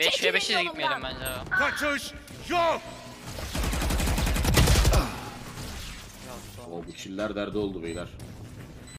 5 ve 5'e de gitmeyelim bence abi. Kaçış yok. Yok, O bu çiller derdi oldu beyler.